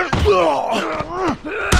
Ugh!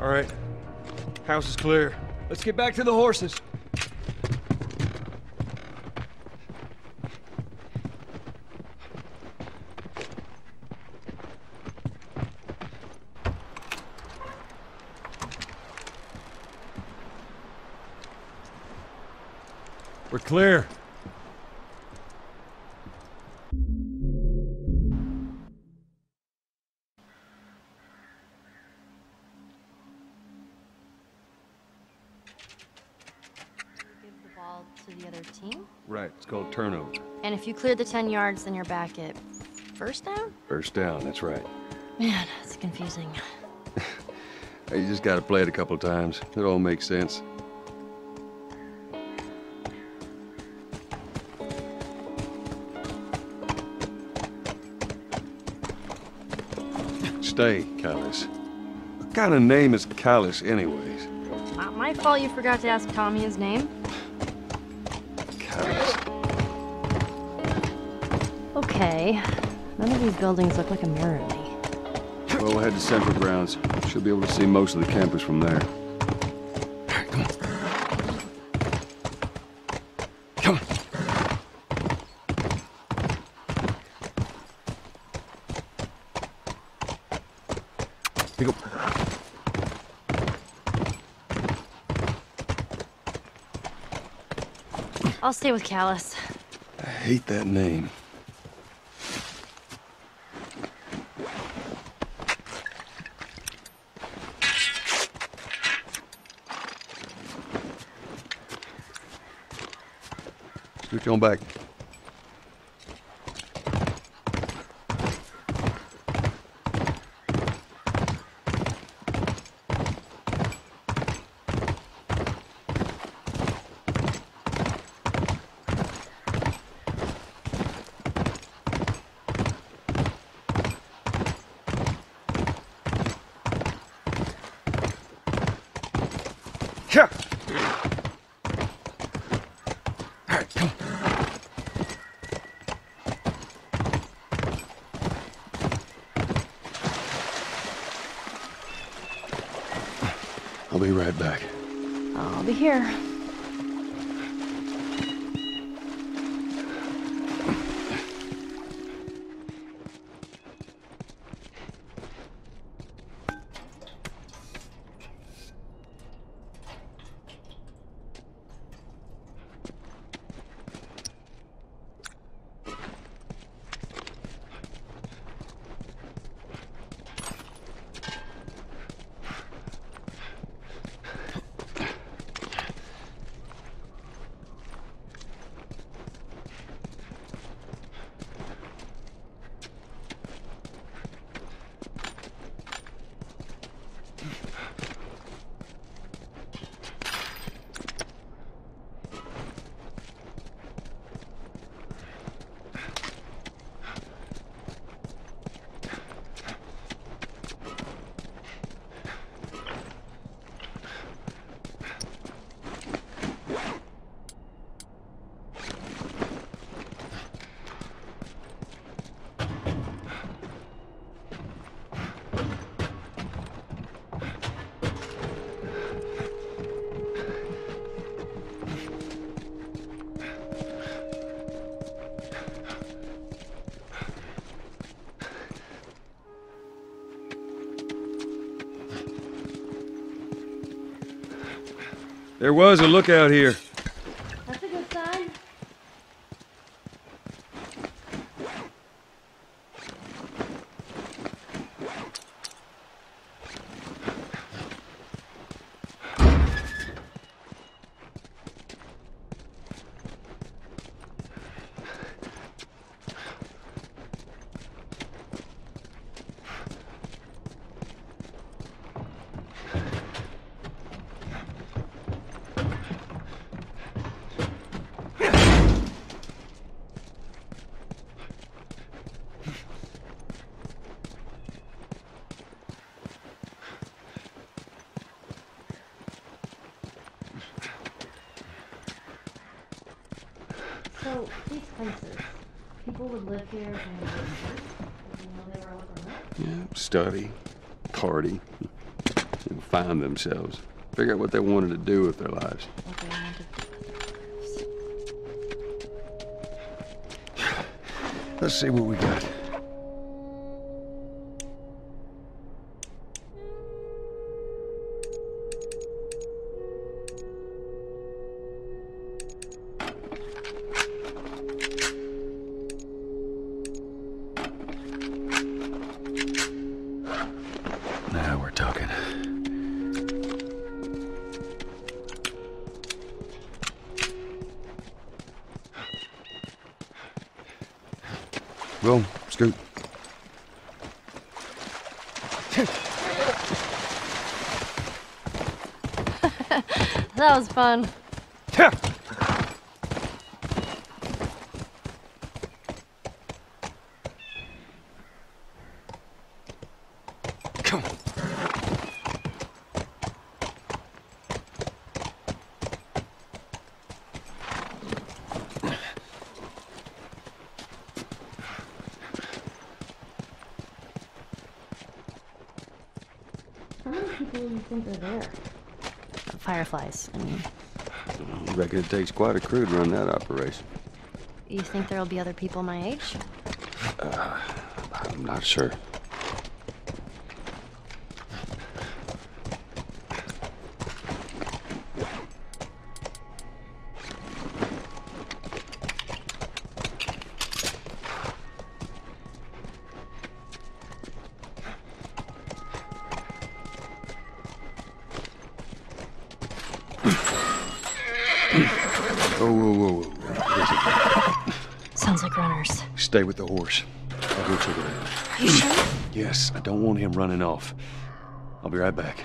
All right. House is clear. Let's get back to the horses. Clear. Give the ball to the other team. Right, it's called turnover. And if you clear the 10 yards, then you're back at first down? First down, that's right. Man, it's confusing. You just gotta play it a couple times. It all makes sense. Stay, Callus. What kind of name is Callus, anyways? Not my fault you forgot to ask Tommy his name. Callus. Okay. None of these buildings look like a mirror to me. Well, we'll head to Central Grounds. Should be able to see most of the campus from there. You go. I'll stay with Callus. I hate that name. Switch on back. Yeah. All right, come on. I'll be right back. I'll be here. There was a lookout here. Places, people would live here and you know they were all. Yeah, study, party, and find themselves. Figure out what they wanted to do with their lives. What they wanted to do with their lives. Let's see what we got. Go, scoot. That was fun. Come on. Do you think are there? Fireflies. I mean, I reckon it takes quite a crew to run that operation. you think there'll be other people my age? Uh, I'm not sure. Stay with the horse. I'll go check it out. Are you sure? Yes, I don't want him running off. I'll be right back.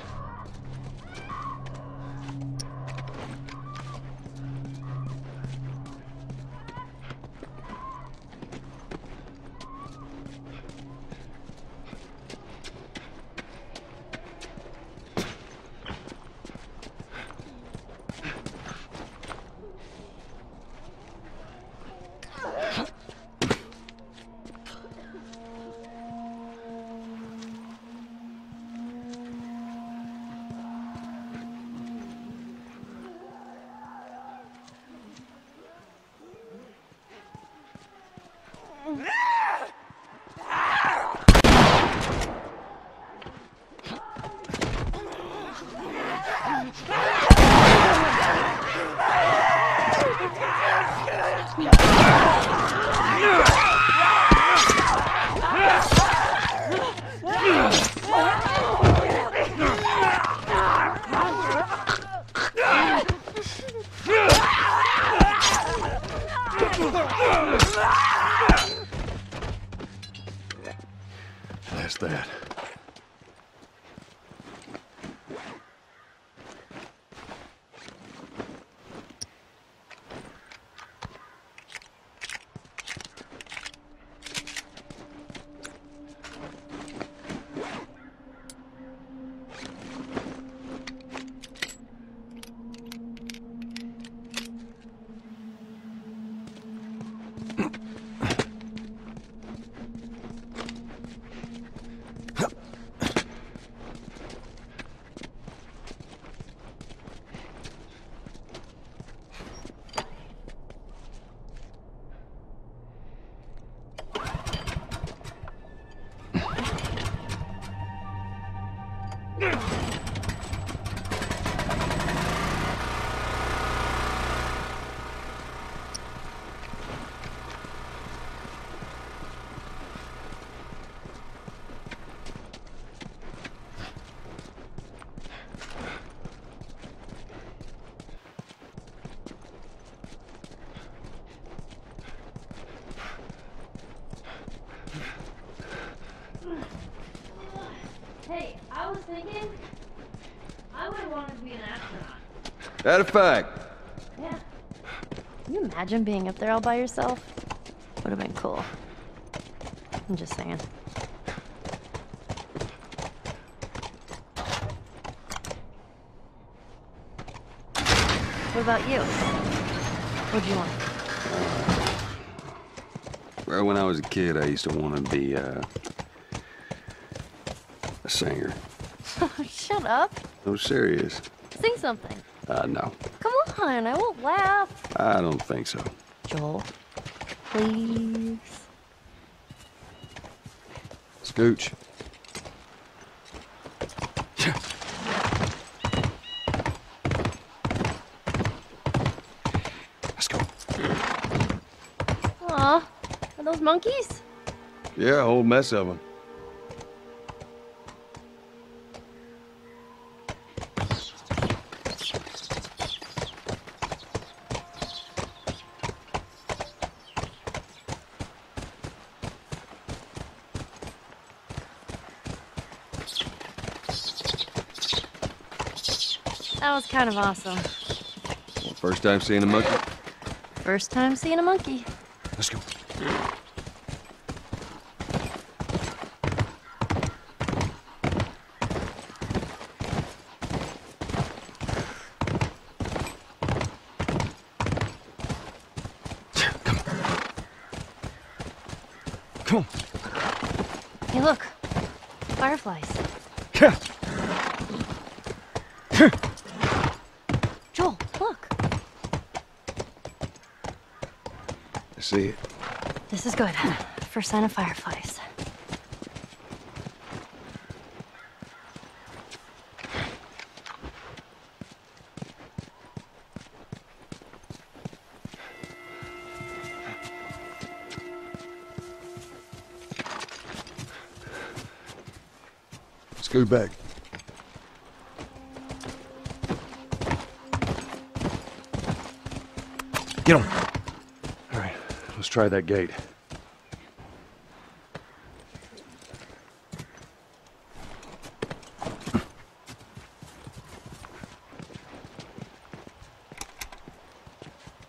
That a fact. Yeah. Can you imagine being up there all by yourself? Would have been cool. I'm just saying. What about you? What'd you want? Well, when I was a kid, I used to want to be, uh, a singer. Shut up. No, serious. Sing something. Uh, no. Come on, I won't laugh. I don't think so. Joel, please. Scooch. Let's go. Aw, are those monkeys? Yeah, a whole mess of them. That was kind of awesome. First time seeing a monkey? First time seeing a monkey. Let's go. Come on. Come on. Hey, look. Fireflies. Joel, look. I see it. This is good. First sign of fireflies. Scoot back. Get on. Let's try that gate.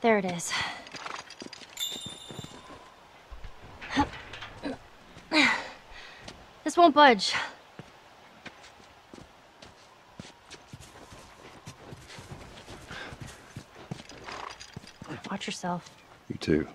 There it is. This won't budge. Watch yourself. You too.